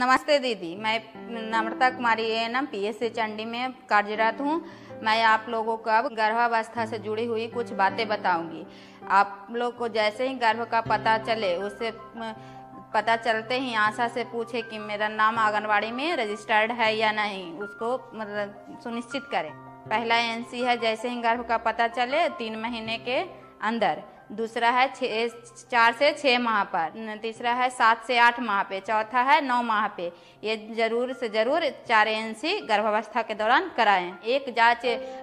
नमस्ते दीदी, मैं Namrata Kumari A N M P S Chandi में कार्यरत हूँ। मैं आप लोगों को अब गर्भावस्था से जुड़ी हुई कुछ बातें बताऊँगी। आप लोग को जैसे ही गर्भ का पता चले, उससे पता चलते ही आशा से पूछे कि मेरा नाम आंगनबाड़ी में रजिस्टर्ड है या नहीं, उसको मतलब सुनिश्चित करें। पहला एनसी है, जैसे ही गर्भ का पता चले, तीन महीने के अंदर। दूसरा है चार से छः माह पर। तीसरा है सात से आठ माह पे। चौथा है नौ माह पे। ये ज़रूर से ज़रूर चार एन गर्भावस्था के दौरान कराएँ। एक जाँच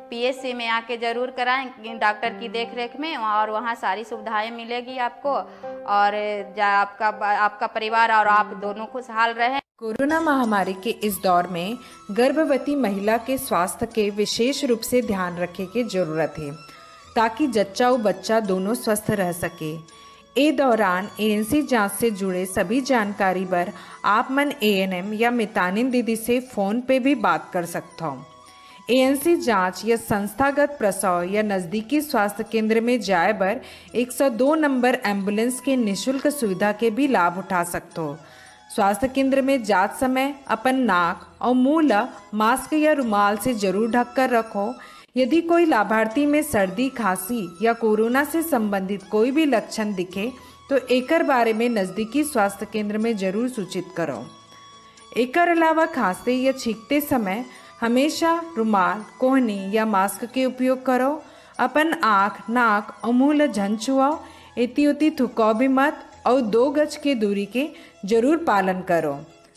पीएससी में आके ज़रूर कराएँ, डॉक्टर की देखरेख में, और वहाँ सारी सुविधाएँ मिलेगी आपको। और आपका आपका परिवार और आप दोनों खुशहाल रहें। कोरोना महामारी के इस दौर में गर्भवती महिला के स्वास्थ्य के विशेष रूप से ध्यान रखे की ज़रूरत है। ताकि जच्चा और बच्चा दोनों स्वस्थ रह सके। ए दौरान एएनसी जाँच से जुड़े सभी जानकारी पर आप मन एएनएम या मितानिन दीदी से फ़ोन पे भी बात कर सकता हूँ एएनसी जाँच या संस्थागत प्रसव या नज़दीकी स्वास्थ्य केंद्र में जाए पर 102 नंबर एंबुलेंस के निशुल्क सुविधा के भी लाभ उठा सकते हो स्वास्थ्य केंद्र में जाँच समय, अपन नाक और मुँह मास्क या रुमाल से ज़रूर ढक कर रखो। यदि कोई लाभार्थी में सर्दी, खांसी या कोरोना से संबंधित कोई भी लक्षण दिखे तो एकर बारे में नज़दीकी स्वास्थ्य केंद्र में ज़रूर सूचित करो। एकर अलावा खांसते या छींकते समय हमेशा रुमाल, कोहनी या मास्क के उपयोग करो। अपन आँख, नाक और मुँह छुआओ इति उति थुकाओ भी मत, और दो गज के दूरी के ज़रूर पालन करो।